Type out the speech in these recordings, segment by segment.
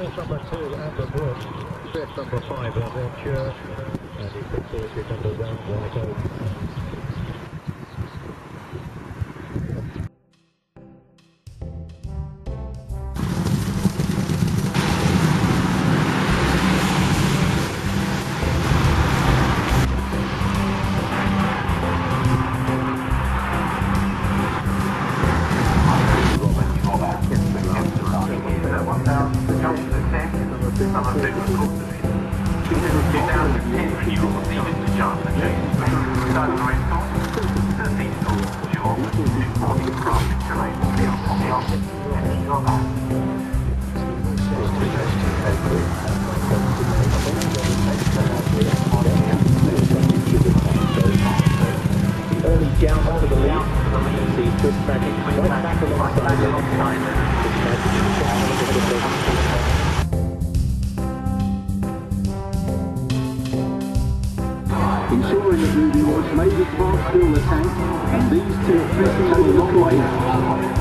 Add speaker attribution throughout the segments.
Speaker 1: course number two, Amber Brooks, fifth number five, Adventure, and he picks it number one, White Oak.
Speaker 2: Down to the lead. See Chris tracking right back alongside
Speaker 3: ensuring that Ruby Walsh made it past fill the tank, and these two are over the plate.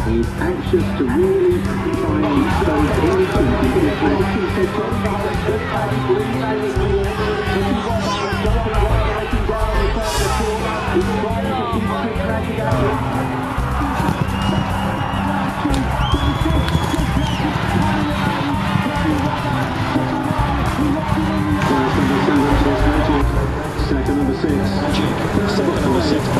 Speaker 3: He's anxious to really try and expose anything to this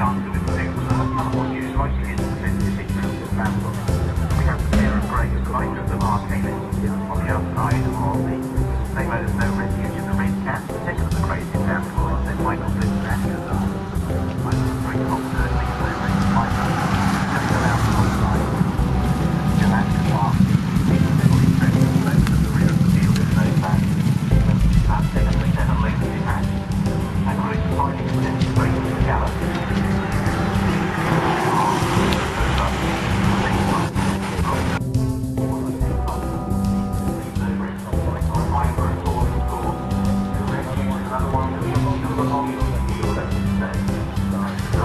Speaker 1: of 1942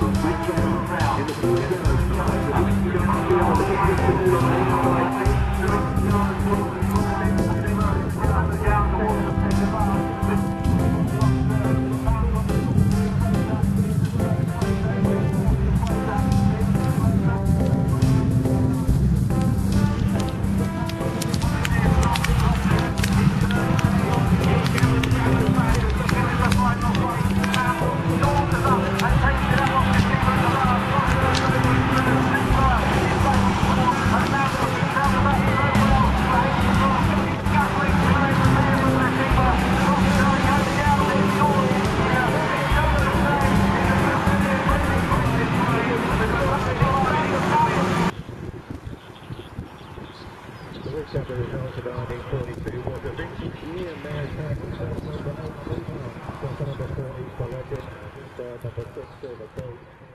Speaker 1: year mare tag, number 8, number 4, East by Legend, third number 6, Silver Coast.